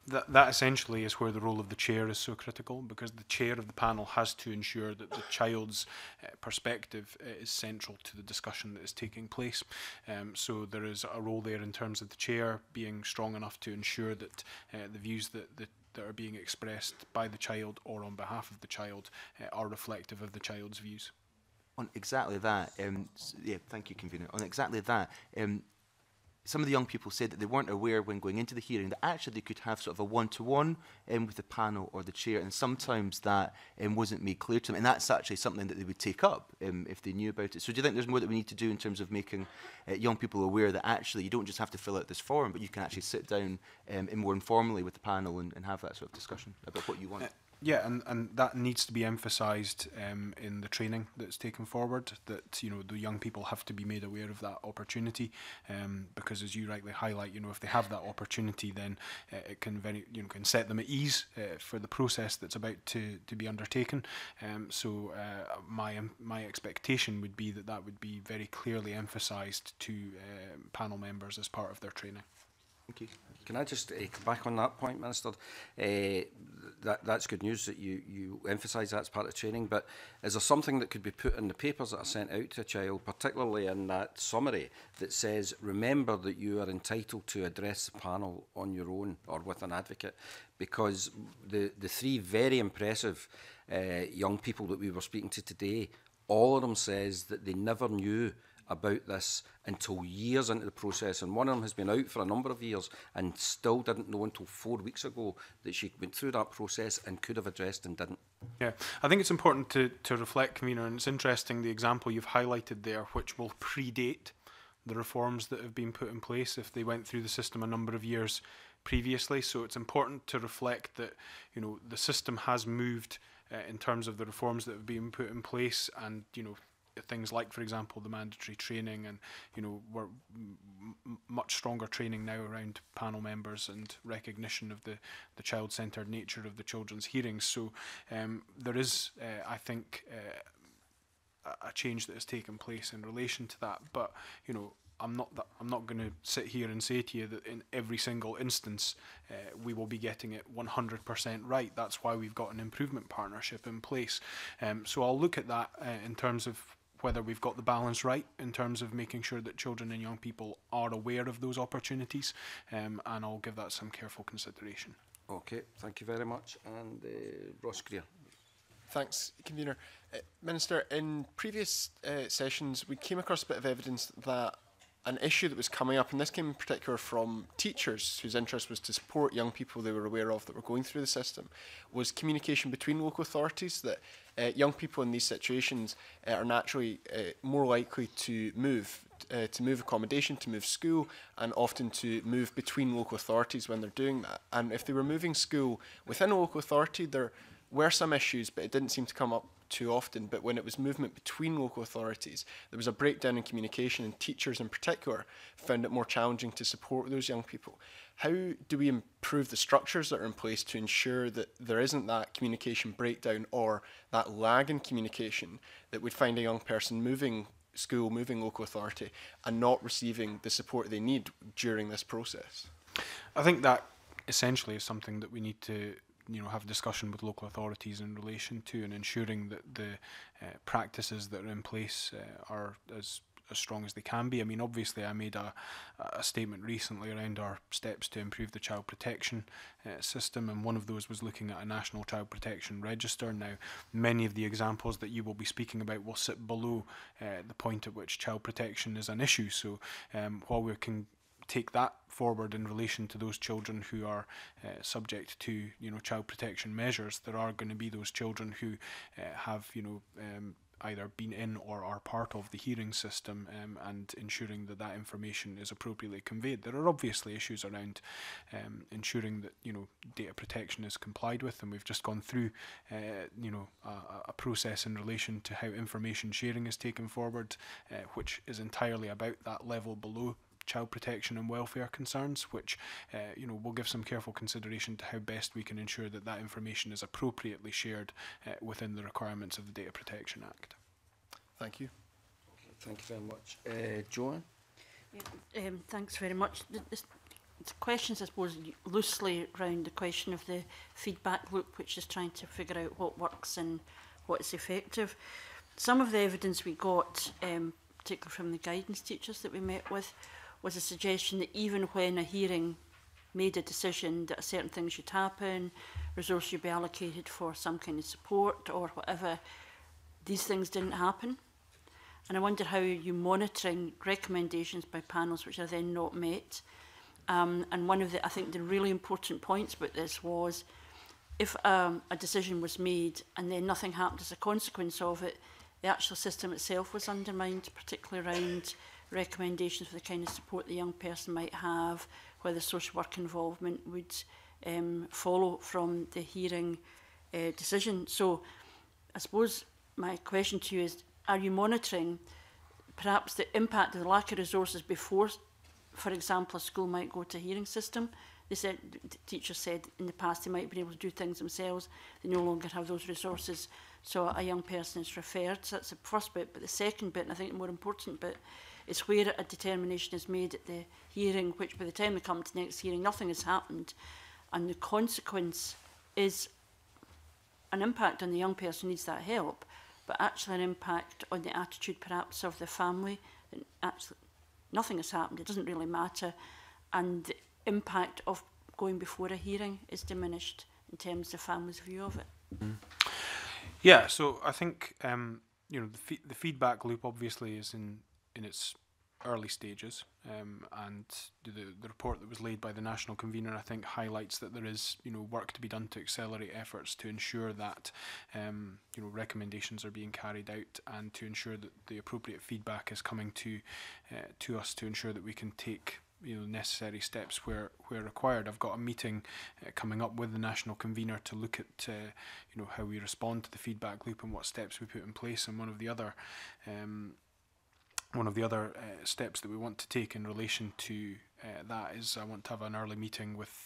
that, that essentially is where the role of the chair is so critical because the chair of the panel has to ensure that the child's uh, perspective uh, is central to the discussion that is taking place. Um, so there is a role there in terms of the chair being strong enough to ensure that uh, the views that the that are being expressed by the child or on behalf of the child uh, are reflective of the child's views. On exactly that, um, yeah, thank you, convener. On exactly that, um, some of the young people said that they weren't aware when going into the hearing that actually they could have sort of a one-to-one -one, um, with the panel or the chair, and sometimes that um, wasn't made clear to them, and that's actually something that they would take up um, if they knew about it. So do you think there's more that we need to do in terms of making uh, young people aware that actually you don't just have to fill out this form, but you can actually sit down um, more informally with the panel and, and have that sort of discussion about what you want? Uh, Yeah, and, and that needs to be emphasised um, in the training that's taken forward. That you know the young people have to be made aware of that opportunity, um, because as you rightly highlight, you know if they have that opportunity, then uh, it can very you know can set them at ease uh, for the process that's about to, to be undertaken. Um, so uh, my um, my expectation would be that that would be very clearly emphasised to um, panel members as part of their training. Thank you. Can I just uh, come back on that point, Minister? Uh, that, that's good news that you, you emphasise that's part of training. But is there something that could be put in the papers that are sent out to a child, particularly in that summary that says, remember that you are entitled to address the panel on your own or with an advocate? Because the, the three very impressive uh, young people that we were speaking to today, all of them says that they never knew about this until years into the process, and one of them has been out for a number of years and still didn't know until four weeks ago that she went through that process and could have addressed and didn't. Yeah, I think it's important to, to reflect, Convener, and it's interesting the example you've highlighted there, which will predate the reforms that have been put in place if they went through the system a number of years previously. So it's important to reflect that you know the system has moved uh, in terms of the reforms that have been put in place, and you know things like, for example, the mandatory training, and you know we're much stronger training now around panel members and recognition of the the child-centered nature of the children's hearings. So um, there is, uh, I think. Uh, a change that has taken place in relation to that, but you know I'm not that I'm not going to sit here and say to you that in every single instance uh, we will be getting it 100% right. That's why we've got an improvement partnership in place. Um, so I'll look at that uh, in terms of whether we've got the balance right in terms of making sure that children and young people are aware of those opportunities, um, and I'll give that some careful consideration. Okay, thank you very much. And uh, Ross Greer. Thanks, Convener. Uh, Minister, in previous uh, sessions, we came across a bit of evidence that an issue that was coming up, and this came in particular from teachers whose interest was to support young people they were aware of that were going through the system, was communication between local authorities that uh, young people in these situations uh, are naturally uh, more likely to move, uh, to move accommodation, to move school, and often to move between local authorities when they're doing that. And if they were moving school within a local authority, there were some issues, but it didn't seem to come up too often, but when it was movement between local authorities, there was a breakdown in communication, and teachers in particular found it more challenging to support those young people. How do we improve the structures that are in place to ensure that there isn't that communication breakdown or that lag in communication that would find a young person moving school, moving local authority, and not receiving the support they need during this process? I think that essentially is something that we need to you know have a discussion with local authorities in relation to and ensuring that the uh, practices that are in place uh, are as as strong as they can be. I mean, obviously, I made a, a statement recently around our steps to improve the child protection uh, system, and one of those was looking at a national child protection register. Now, many of the examples that you will be speaking about will sit below uh, the point at which child protection is an issue. So, um, while we can take that forward in relation to those children who are uh, subject to you know child protection measures. There are going to be those children who uh, have you know. Um, either been in or are part of the hearing system um, and ensuring that that information is appropriately conveyed. There are obviously issues around um, ensuring that you know data protection is complied with, and we've just gone through uh, you know a, a, process in relation to how information sharing is taken forward, uh, which is entirely about that level below child protection and welfare concerns, which uh, you know we'll give some careful consideration to how best we can ensure that that information is appropriately shared uh, within the requirements of the Data Protection Act. Thank you. Okay, thank you very much. Uh, Joanne? Yeah, um, thanks very much. The, the questions, I suppose, loosely around the question of the feedback loop, which is trying to figure out what works and what is effective. Some of the evidence we got, um, particularly from the guidance teachers that we met with, was a suggestion that even when a hearing made a decision that certain things should happen, resources should be allocated for some kind of support or whatever, these things didn't happen. And I wonder how you're monitoring recommendations by panels which are then not met. Um, and one of the, I think, the really important points about this was if um, a decision was made and then nothing happened as a consequence of it, the actual system itself was undermined, particularly around recommendations for the kind of support the young person might have, whether social work involvement would um, follow from the hearing uh, decision. So I suppose my question to you is, are you monitoring perhaps the impact of the lack of resources before, for example, a school might go to a hearing system? They said, the teacher said in the past they might be able to do things themselves. They no longer have those resources. So a young person is referred. So that's the first bit. But the second bit, and I think the more important bit, It's where a determination is made at the hearing, which by the time they come to the next hearing, nothing has happened. And the consequence is an impact on the young person who needs that help, but actually an impact on the attitude perhaps of the family. And actually, nothing has happened, it doesn't really matter. And the impact of going before a hearing is diminished in terms of the family's view of it. Mm. Yeah, so I think um, you know the, the feedback loop obviously is in in its early stages, um, and the, the report that was laid by the national convener, I think, highlights that there is you know work to be done to accelerate efforts to ensure that um, you know recommendations are being carried out and to ensure that the appropriate feedback is coming to uh, to us to ensure that we can take you know necessary steps where where required. I've got a meeting uh, coming up with the national convener to look at uh, you know how we respond to the feedback loop and what steps we put in place. And one of the other um, one of the other uh, steps that we want to take in relation to uh, that is I want to have an early meeting with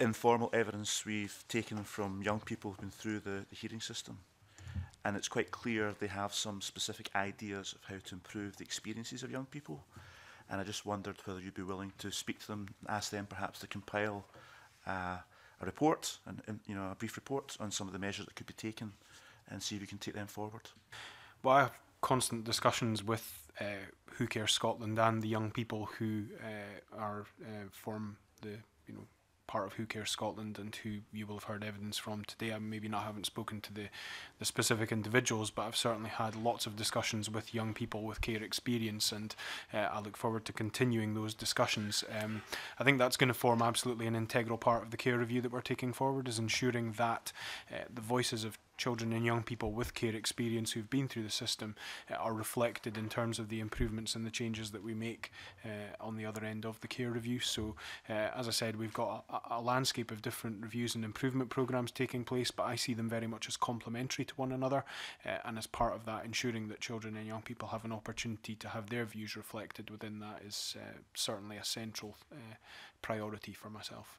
informal evidence we've taken from young people who've been through the, the hearing system and it's quite clear they have some specific ideas of how to improve the experiences of young people. And I just wondered whether you'd be willing to speak to them, ask them perhaps to compile uh, a report, and, you know, a brief report on some of the measures that could be taken, and see if we can take them forward. Well, I have constant discussions with uh, Who Cares Scotland and the young people who uh, are uh, form the you know part of Who Cares Scotland and who you will have heard evidence from today. I maybe not haven't spoken to the, the specific individuals, but I've certainly had lots of discussions with young people with care experience, and uh, I look forward to continuing those discussions. Um, I think that's going to form absolutely an integral part of the care review that we're taking forward, is ensuring that uh, the voices of children and young people with care experience who've been through the system uh, are reflected in terms of the improvements and the changes that we make uh, on the other end of the care review. So, uh, as I said, we've got a, a landscape of different reviews and improvement programmes taking place, but I see them very much as complementary to one another uh, and as part of that, ensuring that children and young people have an opportunity to have their views reflected within that is uh, certainly a central uh, priority for myself.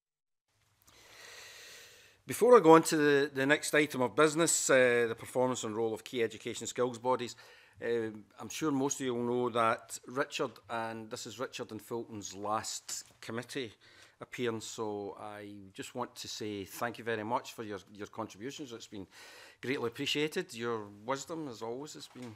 Before I go on to the, the next item of business, uh, the performance and role of key education skills bodies, uh, I'm sure most of you will know that Richard, and this is Richard and Fulton's last committee appearance, so I just want to say thank you very much for your, your contributions. It's been greatly appreciated. Your wisdom, as always, has been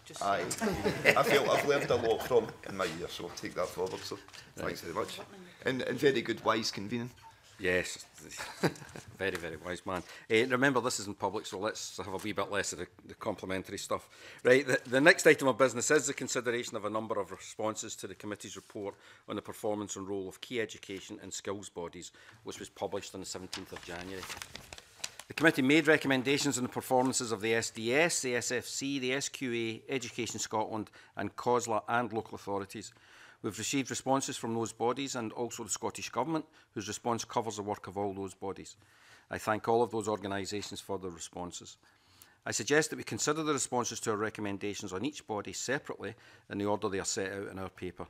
I, I feel I've learned a lot from in my year, so I'll take that forward. So thanks very much. And, and very good wise convening. Yes, very, very wise man. Uh, remember, this is in public, so let's have a wee bit less of the, the complimentary stuff. Right, the, the next item of business is the consideration of a number of responses to the committee's report on the performance and role of key education and skills bodies, which was published on the 17th of January. The committee made recommendations on the performances of the SDS, the SFC, the SQA, Education Scotland and COSLA and local authorities – We've received responses from those bodies and also the Scottish Government, whose response covers the work of all those bodies. I thank all of those organisations for their responses. I suggest that we consider the responses to our recommendations on each body separately in the order they are set out in our paper.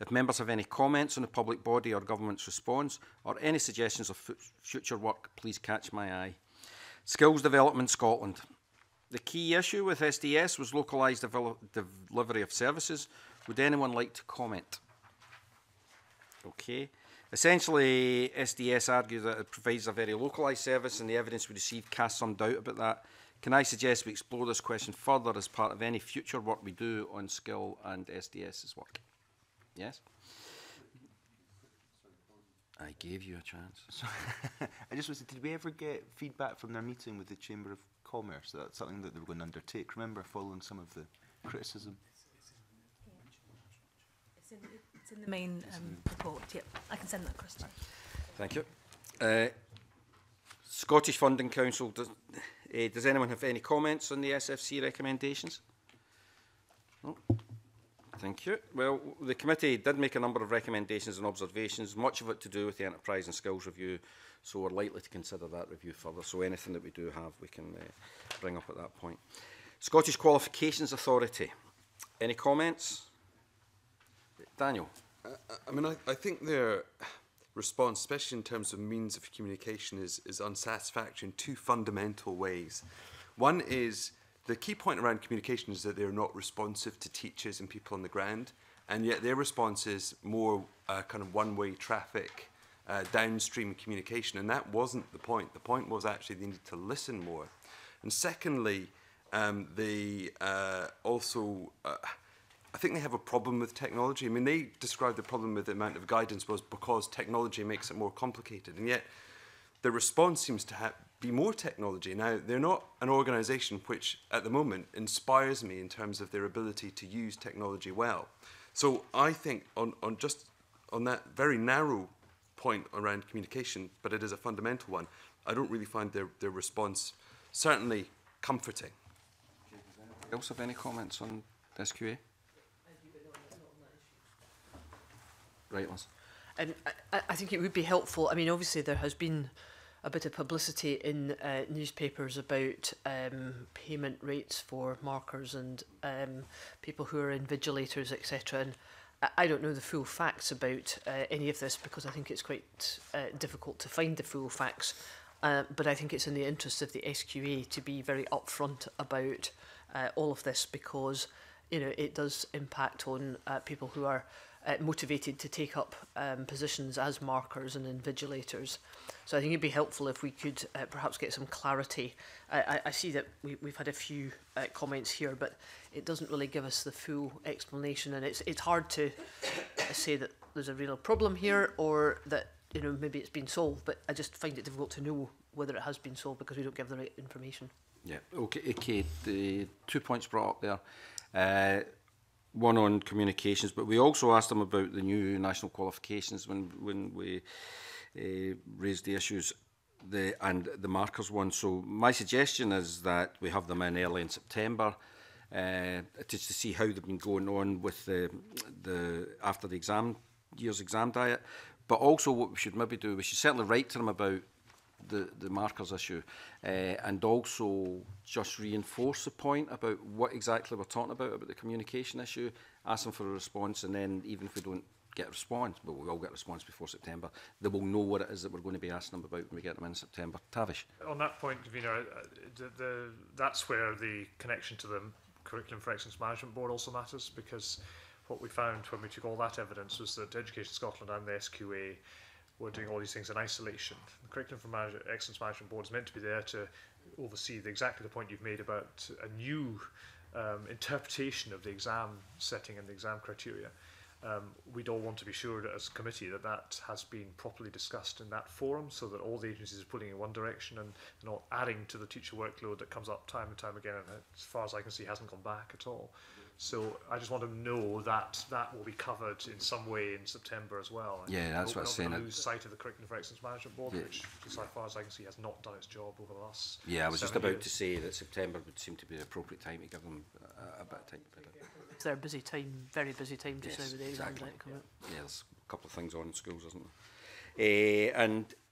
If members have any comments on the public body or government's response or any suggestions of future work, please catch my eye. Skills Development Scotland. The key issue with SDS was localised delivery of services, Would anyone like to comment? Okay. Essentially, SDS argues that it provides a very localised service and the evidence we receive casts some doubt about that. Can I suggest we explore this question further as part of any future work we do on skill and SDS's work? Yes? I gave you a chance. I just was. Did we ever get feedback from their meeting with the Chamber of Commerce? That's something that they were going to undertake. Remember, following some of the criticism in, it's in the main um, report. Yeah, I can send that across to you. Thank you. Uh, Scottish Funding Council, does, uh, does anyone have any comments on the SFC recommendations? No? Thank you. Well, the committee did make a number of recommendations and observations, much of it to do with the Enterprise and Skills Review, so we're likely to consider that review further. So anything that we do have, we can uh, bring up at that point. Scottish Qualifications Authority. Any comments? Daniel? Uh, uh, I mean, I, I think their response, especially in terms of means of communication, is, is unsatisfactory in two fundamental ways. One is the key point around communication is that they're not responsive to teachers and people on the ground, and yet their response is more uh, kind of one-way traffic, uh, downstream communication, and that wasn't the point. The point was actually they needed to listen more. And secondly, um, they uh, also uh, I think they have a problem with technology. I mean, they describe the problem with the amount of guidance was because technology makes it more complicated, and yet the response seems to have, be more technology. Now, they're not an organisation which, at the moment, inspires me in terms of their ability to use technology well. So I think on, on just on that very narrow point around communication, but it is a fundamental one, I don't really find their, their response certainly comforting. Okay, else have any comments on SQA? Right, Liz. Um, I, I think it would be helpful. I mean, obviously there has been a bit of publicity in uh, newspapers about um, payment rates for markers and um, people who are invigilators, etc. And I don't know the full facts about uh, any of this because I think it's quite uh, difficult to find the full facts. Uh, but I think it's in the interest of the SQA to be very upfront about uh, all of this because you know it does impact on uh, people who are uh, motivated to take up um, positions as markers and invigilators. So I think it'd be helpful if we could uh, perhaps get some clarity. I, I, I see that we, we've had a few uh, comments here, but it doesn't really give us the full explanation, and it's it's hard to uh, say that there's a real problem here or that you know maybe it's been solved. But I just find it difficult to know whether it has been solved because we don't give the right information. Yeah. Okay. Okay. The two points brought up there. Uh, one on communications, but we also asked them about the new national qualifications when when we uh, raised the issues the and the markers one. So my suggestion is that we have them in early in September. Uh, to, to see how they've been going on with the, the after the exam year's exam diet, but also what we should maybe do, we should certainly write to them about the, the markers issue uh, and also just reinforce the point about what exactly we're talking about, about the communication issue, ask them for a response and then even if we don't get a response, but we all get a response before September, they will know what it is that we're going to be asking them about when we get them in September. Tavish. On that point, Davina, uh, the, the, that's where the connection to the Curriculum for Excellence Management Board also matters because what we found when we took all that evidence was that Education Scotland and the SQA we're doing all these things in isolation. The Curriculum for Manage Excellence Management Board is meant to be there to oversee the, exactly the point you've made about a new um, interpretation of the exam setting and the exam criteria. Um, we'd all want to be sure as a committee that that has been properly discussed in that forum so that all the agencies are pulling in one direction and not adding to the teacher workload that comes up time and time again and as far as I can see hasn't gone back at all. Yeah. So I just want to know that that will be covered in some way in September as well. And yeah, that's what I'm saying. Lose sight of the Curriculum for Excellence Management Board, yeah. which, as far as I can see, has not done its job over the last. Yeah, I was just about years. to say that September would seem to be the appropriate time to give them a, a bit of time. It's their busy time, very busy time just yes, now the exactly. exams coming yeah. Yeah, there's a couple of things on in schools, isn't there? Uh, and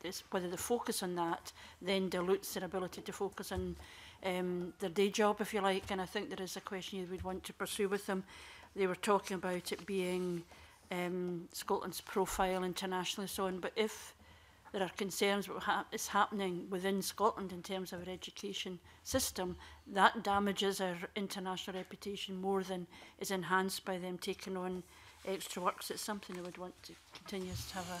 this, whether the focus on that then dilutes their ability to focus on um, their day job, if you like, and I think there is a question you would want to pursue with them. They were talking about it being um, Scotland's profile internationally so on, but if there are concerns what ha is happening within Scotland in terms of our education system, that damages our international reputation more than is enhanced by them taking on extra work. So it's something I would want to continue to have a,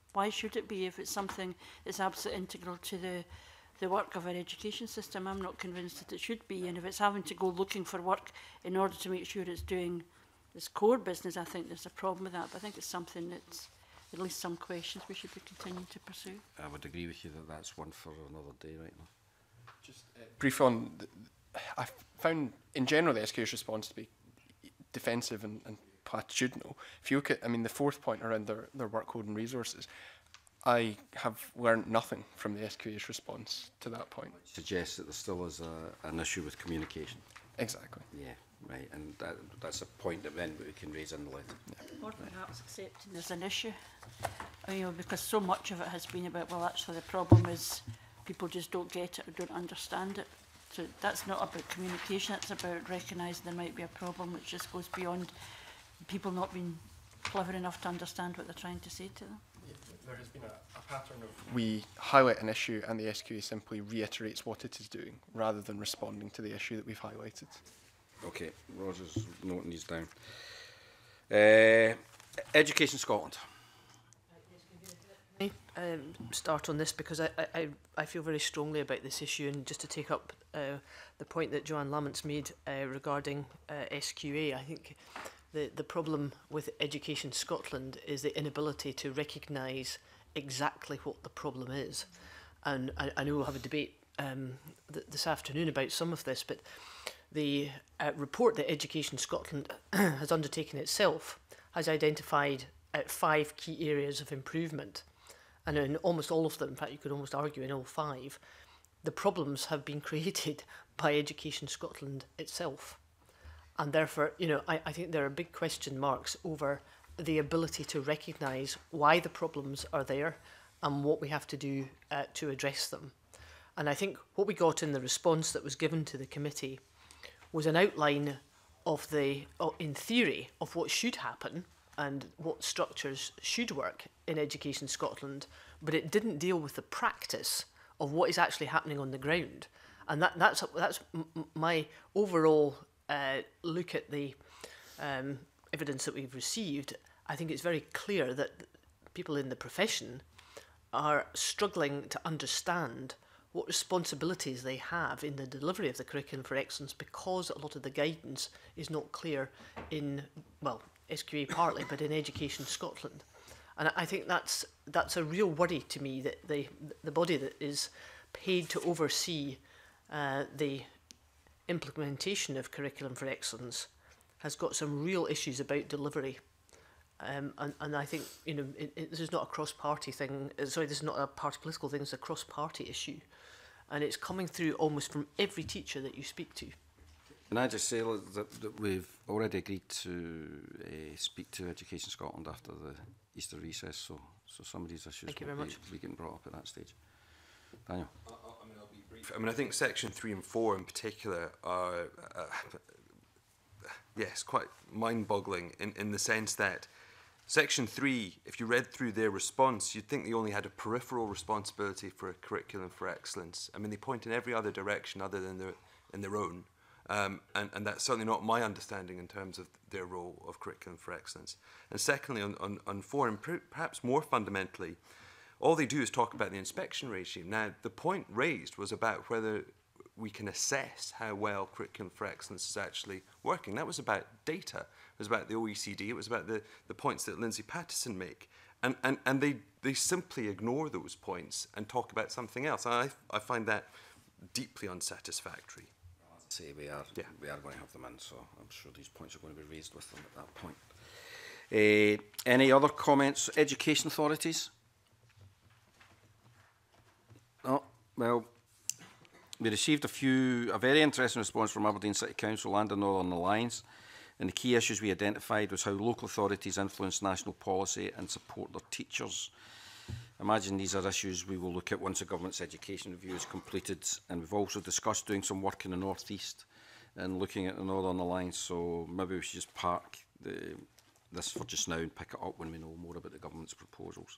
Why should it be if it's something that's absolutely integral to the, the work of our education system? I'm not convinced that it should be and if it's having to go looking for work in order to make sure it's doing this core business, I think there's a problem with that but I think it's something that's at least some questions we should be continuing to pursue. I would agree with you that that's one for another day right now. Just uh, brief on, I found in general the SQ's response to be defensive and, and platitudinal. If you look at, I mean, the fourth point around their, their workload and resources, I have learned nothing from the SQA's response to that point. suggests that there still is a, an issue with communication. Exactly. Yeah. Right, and that, that's a point that then we can raise in the letter. Yeah. Or perhaps accepting there's an issue, uh, you know, because so much of it has been about, well, actually the problem is people just don't get it or don't understand it. So that's not about communication, it's about recognising there might be a problem which just goes beyond people not being clever enough to understand what they're trying to say to them. There has been a, a pattern of we highlight an issue and the SQA simply reiterates what it is doing rather than responding to the issue that we've highlighted. Okay, Roger's noting these down. Uh, Education Scotland. Let me um, start on this because I, I, I feel very strongly about this issue and just to take up uh, the point that Joanne Lamont's made uh, regarding uh, SQA, I think the, the problem with Education Scotland is the inability to recognise exactly what the problem is. And I, I know we'll have a debate um, th this afternoon about some of this, but The uh, report that Education Scotland has undertaken itself has identified uh, five key areas of improvement. And in almost all of them, in fact, you could almost argue in all five, the problems have been created by Education Scotland itself. And therefore, you know, I, I think there are big question marks over the ability to recognise why the problems are there and what we have to do uh, to address them. And I think what we got in the response that was given to the committee was an outline of the, in theory, of what should happen and what structures should work in Education Scotland, but it didn't deal with the practice of what is actually happening on the ground. And that, that's, that's my overall uh, look at the um, evidence that we've received. I think it's very clear that people in the profession are struggling to understand what responsibilities they have in the delivery of the curriculum for excellence because a lot of the guidance is not clear in, well, SQA partly, but in Education Scotland. And I think that's, that's a real worry to me that the, the body that is paid to oversee uh, the implementation of Curriculum for Excellence has got some real issues about delivery. Um, and, and I think you know it, it, this is not a cross-party thing. Uh, sorry, this is not a party political thing. It's a cross-party issue, and it's coming through almost from every teacher that you speak to. And I just say that, that we've already agreed to uh, speak to Education Scotland after the Easter recess, so so some of these issues Thank you very much. be getting brought up at that stage. Daniel. I, I, mean, I'll be brief. I mean, I think section three and four in particular are, uh, uh yes, quite mind-boggling in, in the sense that Section 3, if you read through their response, you'd think they only had a peripheral responsibility for a curriculum for excellence. I mean, they point in every other direction other than their, in their own. Um, and, and that's certainly not my understanding in terms of their role of curriculum for excellence. And secondly, on, on, on four, and perhaps more fundamentally, all they do is talk about the inspection regime. Now, the point raised was about whether we can assess how well curriculum for excellence is actually working. That was about data it was about the OECD, it was about the, the points that Lindsay Patterson make. And, and, and they, they simply ignore those points and talk about something else. And I, I find that deeply unsatisfactory. See, we are, yeah. we are going to have them in, so I'm sure these points are going to be raised with them at that point. Uh, any other comments? Education authorities? No? Well, we received a few, a very interesting response from Aberdeen City Council and the Northern Alliance. Uh, And the key issues we identified was how local authorities influence national policy and support their teachers. Imagine these are issues we will look at once the government's education review is completed. And we've also discussed doing some work in the northeast and looking at the Northern Alliance. So maybe we should just park the, this for just now and pick it up when we know more about the government's proposals.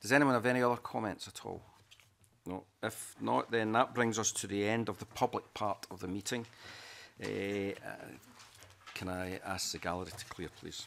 Does anyone have any other comments at all? No. If not, then that brings us to the end of the public part of the meeting. Eh, uh, Can I ask the gallery to clear, please?